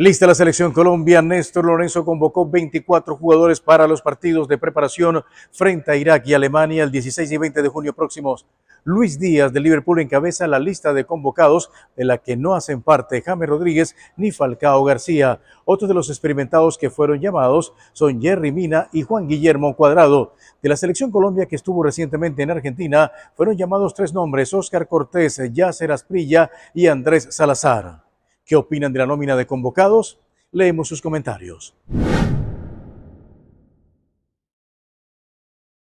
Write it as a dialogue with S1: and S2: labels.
S1: Lista la selección Colombia, Néstor Lorenzo convocó 24 jugadores para los partidos de preparación frente a Irak y Alemania el 16 y 20 de junio próximos. Luis Díaz de Liverpool encabeza la lista de convocados, de la que no hacen parte James Rodríguez ni Falcao García. Otros de los experimentados que fueron llamados son Jerry Mina y Juan Guillermo Cuadrado. De la selección Colombia que estuvo recientemente en Argentina, fueron llamados tres nombres, Oscar Cortés, Yacer Asprilla y Andrés Salazar. ¿Qué opinan de la nómina de convocados? Leemos sus comentarios.